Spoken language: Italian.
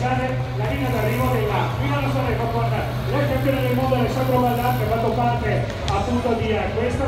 iniziare la linea d'arrivo dei della Milano Sanremo con il campione del mondo Alessandro Valdà che ha fatto parte appunto di eh, questa